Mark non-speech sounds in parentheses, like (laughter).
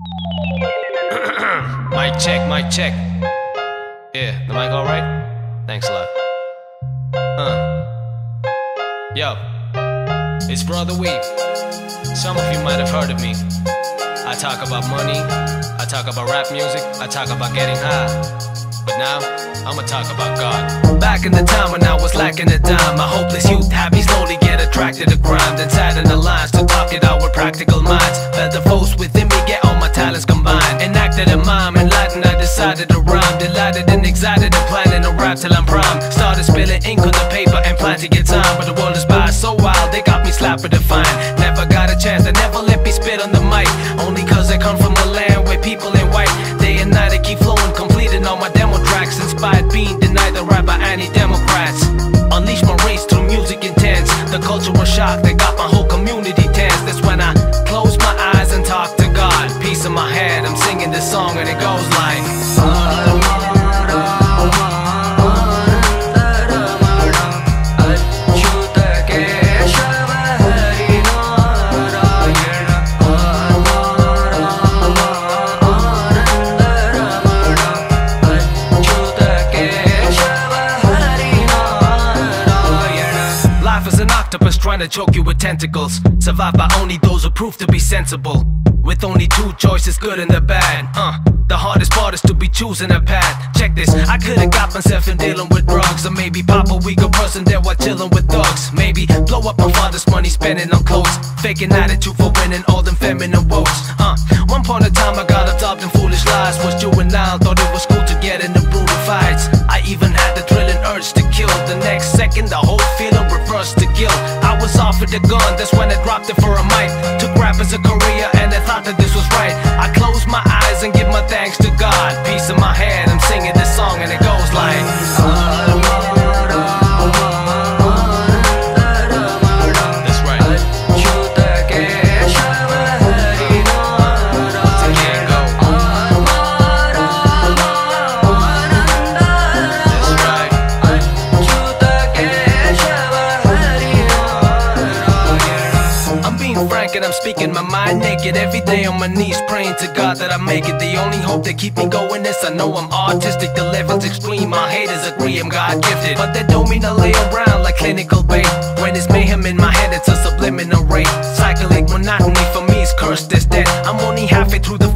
(coughs) mic check, mic check. Yeah, the mic alright? Thanks a lot. Huh. Yo, it's Brodha V. Some of you might have heard of me. I talk about money, I talk about rap music, I talk about getting high. Now, I'ma talk about God. Back in the time when I was lacking a dime, my hopeless youth had me slowly get attracted to crime. Then sat in the lines to talk it out with practical minds. Felt the force within me, get all my talents combined. Enacted a mime, enlightened, I decided to rhyme. Delighted and excited and planning a rap till I'm prime. Started spilling ink on the paper and plan to get time. But the world is by so wild, they got me slapping the fine. Tracks. Inspired, being denied the right by any Democrats. Unleash my race through music intense. The cultural shock that got my whole community tense. That's when I close my eyes and talk to God. Peace in my head, I'm singing this song and it goes like. Octopus trying to choke you with tentacles. Survived by only those who prove to be sensible. With only two choices, good and the bad. Uh, the hardest part is to be choosing a path. Check this, I could've got myself in dealing with drugs. Or maybe pop a weaker person there while chilling with dogs. Maybe blow up my father's money spending on clothes. Faking attitude for winning all them feminine votes. Uh, one point of time I got offered gun, that's when I dropped it for a mic. Took rap as a career and I thought that this was right. I close my eyes and give my thanks to God. Peace in my head, I'm singing this song and it goes like. And I'm speaking my mind naked every day on my knees praying to God that I make it. The only hope that keep me going is I know I'm artistic. The level's extreme. My haters agree I'm God gifted, but that don't mean I lay around like clinical bait. When it's mayhem in my head, it's a subliminal rate. Cyclic monotony for me is cursed as dead. I'm only halfway through the